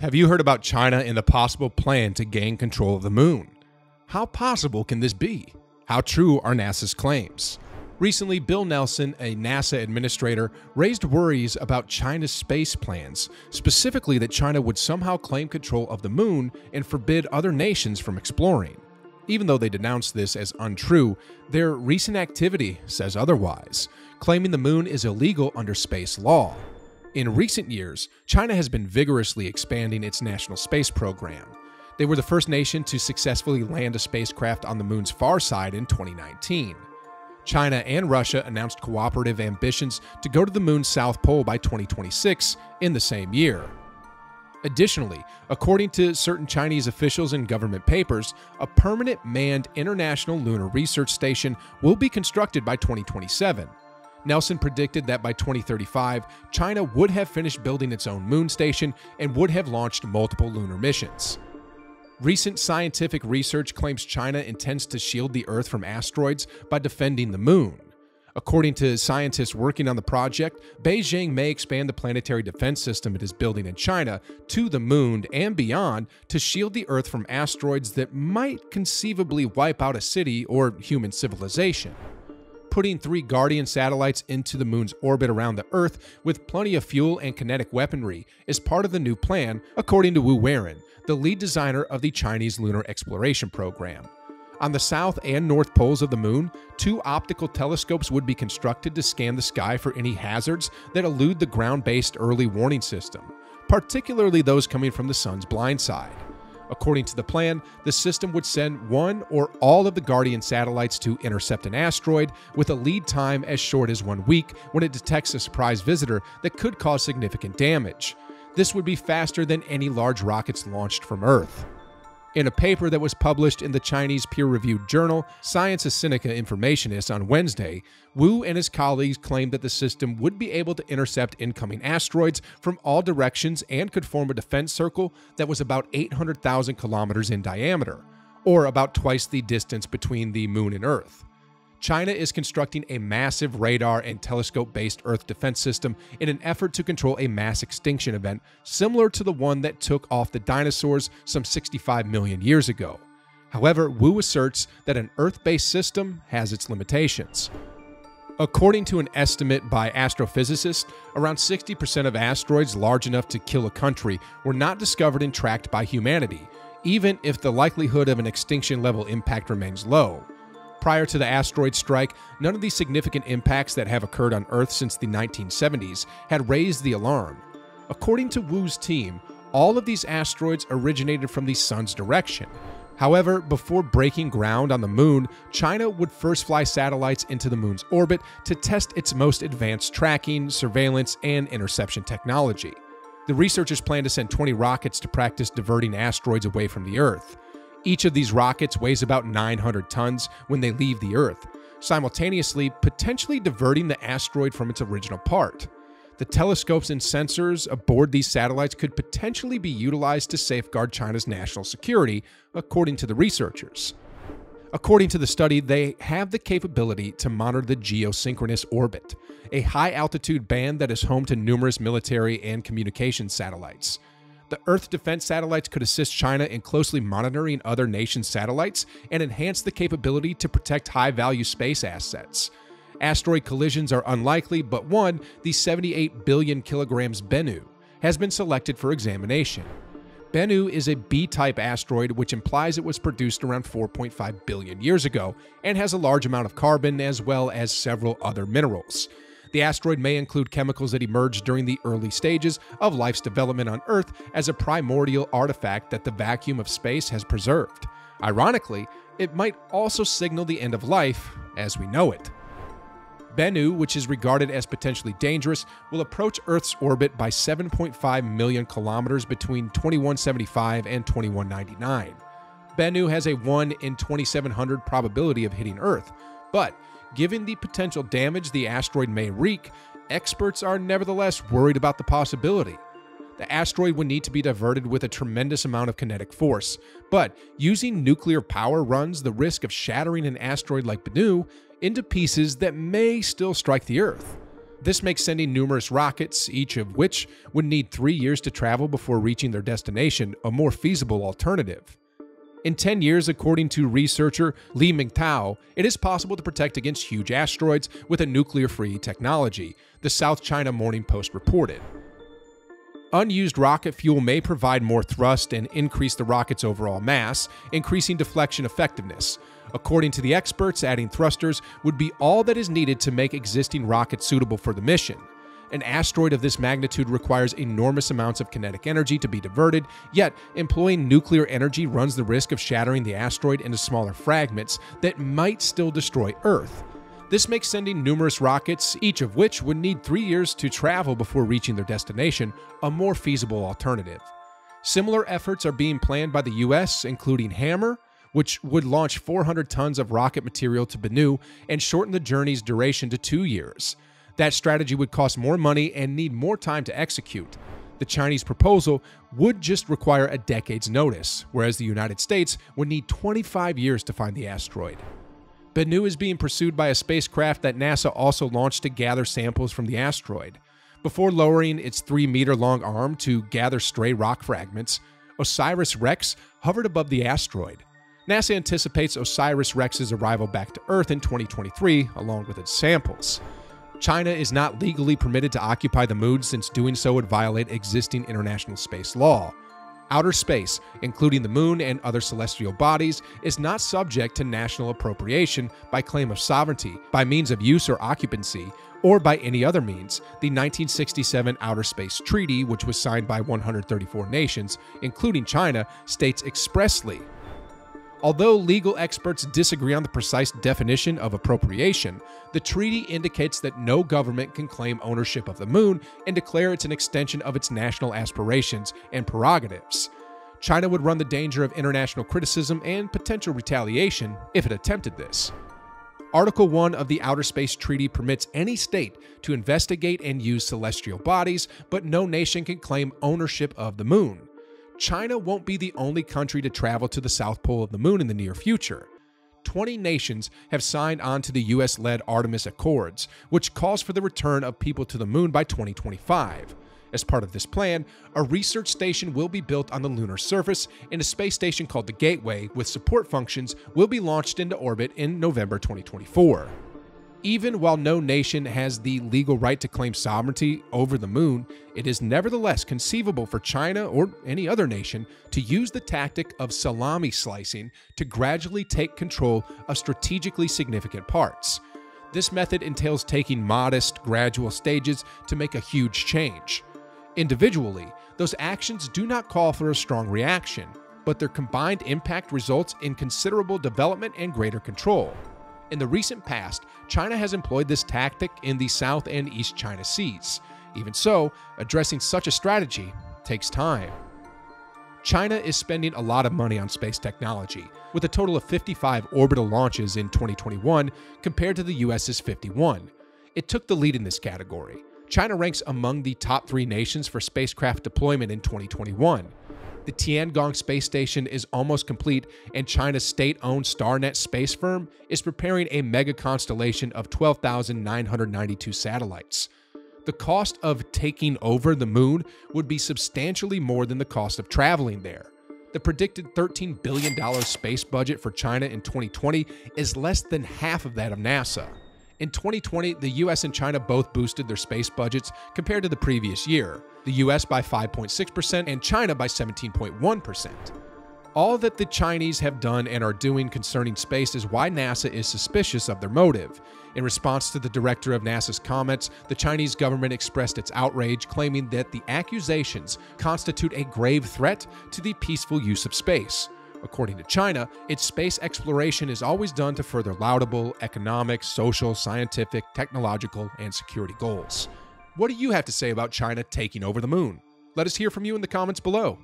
Have you heard about China and the possible plan to gain control of the moon? How possible can this be? How true are NASA's claims? Recently, Bill Nelson, a NASA administrator, raised worries about China's space plans, specifically that China would somehow claim control of the moon and forbid other nations from exploring. Even though they denounced this as untrue, their recent activity says otherwise, claiming the moon is illegal under space law. In recent years, China has been vigorously expanding its national space program. They were the first nation to successfully land a spacecraft on the moon's far side in 2019. China and Russia announced cooperative ambitions to go to the moon's south pole by 2026 in the same year. Additionally, according to certain Chinese officials and government papers, a permanent manned International Lunar Research Station will be constructed by 2027, Nelson predicted that by 2035, China would have finished building its own moon station and would have launched multiple lunar missions. Recent scientific research claims China intends to shield the Earth from asteroids by defending the moon. According to scientists working on the project, Beijing may expand the planetary defense system it is building in China to the moon and beyond to shield the Earth from asteroids that might conceivably wipe out a city or human civilization putting three Guardian satellites into the moon's orbit around the Earth with plenty of fuel and kinetic weaponry is part of the new plan, according to Wu Weiren, the lead designer of the Chinese lunar exploration program. On the south and north poles of the moon, two optical telescopes would be constructed to scan the sky for any hazards that elude the ground based early warning system, particularly those coming from the sun's blind side. According to the plan, the system would send one or all of the Guardian satellites to intercept an asteroid with a lead time as short as one week when it detects a surprise visitor that could cause significant damage. This would be faster than any large rockets launched from Earth. In a paper that was published in the Chinese peer reviewed journal Scientia Sinica Informationis on Wednesday, Wu and his colleagues claimed that the system would be able to intercept incoming asteroids from all directions and could form a defense circle that was about 800,000 kilometers in diameter, or about twice the distance between the Moon and Earth. China is constructing a massive radar and telescope based Earth defense system in an effort to control a mass extinction event similar to the one that took off the dinosaurs some 65 million years ago. However, Wu asserts that an Earth based system has its limitations. According to an estimate by astrophysicists, around 60% of asteroids large enough to kill a country were not discovered and tracked by humanity, even if the likelihood of an extinction level impact remains low. Prior to the asteroid strike, none of the significant impacts that have occurred on Earth since the 1970s had raised the alarm. According to Wu's team, all of these asteroids originated from the sun's direction. However, before breaking ground on the moon, China would first fly satellites into the moon's orbit to test its most advanced tracking, surveillance, and interception technology. The researchers plan to send 20 rockets to practice diverting asteroids away from the Earth. Each of these rockets weighs about 900 tons when they leave the Earth, simultaneously potentially diverting the asteroid from its original part. The telescopes and sensors aboard these satellites could potentially be utilized to safeguard China's national security, according to the researchers. According to the study, they have the capability to monitor the geosynchronous orbit, a high altitude band that is home to numerous military and communication satellites. The Earth defense satellites could assist China in closely monitoring other nations' satellites and enhance the capability to protect high value space assets. Asteroid collisions are unlikely, but one, the 78 billion kilograms Bennu, has been selected for examination. Bennu is a B type asteroid, which implies it was produced around 4.5 billion years ago and has a large amount of carbon as well as several other minerals. The asteroid may include chemicals that emerged during the early stages of life's development on Earth as a primordial artifact that the vacuum of space has preserved. Ironically, it might also signal the end of life as we know it. Bennu, which is regarded as potentially dangerous, will approach Earth's orbit by 7.5 million kilometers between 2175 and 2199. Bennu has a 1 in 2700 probability of hitting Earth, but Given the potential damage the asteroid may wreak, experts are nevertheless worried about the possibility. The asteroid would need to be diverted with a tremendous amount of kinetic force, but using nuclear power runs the risk of shattering an asteroid like Bennu into pieces that may still strike the Earth. This makes sending numerous rockets, each of which would need three years to travel before reaching their destination, a more feasible alternative. In 10 years, according to researcher Li Mingtao, it is possible to protect against huge asteroids with a nuclear free technology, the South China Morning Post reported. Unused rocket fuel may provide more thrust and increase the rocket's overall mass, increasing deflection effectiveness. According to the experts, adding thrusters would be all that is needed to make existing rockets suitable for the mission. An asteroid of this magnitude requires enormous amounts of kinetic energy to be diverted, yet, employing nuclear energy runs the risk of shattering the asteroid into smaller fragments that might still destroy Earth. This makes sending numerous rockets, each of which would need three years to travel before reaching their destination, a more feasible alternative. Similar efforts are being planned by the US, including Hammer, which would launch 400 tons of rocket material to Bennu and shorten the journey's duration to two years. That strategy would cost more money and need more time to execute. The Chinese proposal would just require a decade's notice, whereas the United States would need 25 years to find the asteroid. Bennu is being pursued by a spacecraft that NASA also launched to gather samples from the asteroid. Before lowering its 3 meter long arm to gather stray rock fragments, OSIRIS REx hovered above the asteroid. NASA anticipates OSIRIS REx's arrival back to Earth in 2023, along with its samples. China is not legally permitted to occupy the moon since doing so would violate existing international space law. Outer space, including the moon and other celestial bodies, is not subject to national appropriation by claim of sovereignty, by means of use or occupancy, or by any other means. The 1967 Outer Space Treaty, which was signed by 134 nations, including China, states expressly Although legal experts disagree on the precise definition of appropriation, the treaty indicates that no government can claim ownership of the moon and declare it's an extension of its national aspirations and prerogatives. China would run the danger of international criticism and potential retaliation if it attempted this. Article 1 of the Outer Space Treaty permits any state to investigate and use celestial bodies, but no nation can claim ownership of the moon. China won't be the only country to travel to the South Pole of the Moon in the near future. 20 nations have signed on to the US led Artemis Accords, which calls for the return of people to the moon by 2025. As part of this plan, a research station will be built on the lunar surface, and a space station called the Gateway, with support functions, will be launched into orbit in November 2024. Even while no nation has the legal right to claim sovereignty over the moon, it is nevertheless conceivable for China or any other nation to use the tactic of salami slicing to gradually take control of strategically significant parts. This method entails taking modest, gradual stages to make a huge change. Individually, those actions do not call for a strong reaction, but their combined impact results in considerable development and greater control. In the recent past, China has employed this tactic in the South and East China Seas. Even so, addressing such a strategy takes time. China is spending a lot of money on space technology, with a total of 55 orbital launches in 2021 compared to the US's 51. It took the lead in this category. China ranks among the top three nations for spacecraft deployment in 2021. The Tiangong space station is almost complete, and China's state owned Starnet space firm is preparing a mega constellation of 12,992 satellites. The cost of taking over the moon would be substantially more than the cost of traveling there. The predicted $13 billion space budget for China in 2020 is less than half of that of NASA. In 2020, the US and China both boosted their space budgets compared to the previous year, the US by 5.6% and China by 17.1%. All that the Chinese have done and are doing concerning space is why NASA is suspicious of their motive. In response to the director of NASA's comments, the Chinese government expressed its outrage, claiming that the accusations constitute a grave threat to the peaceful use of space. According to China, its space exploration is always done to further laudable economic, social, scientific, technological, and security goals. What do you have to say about China taking over the moon? Let us hear from you in the comments below.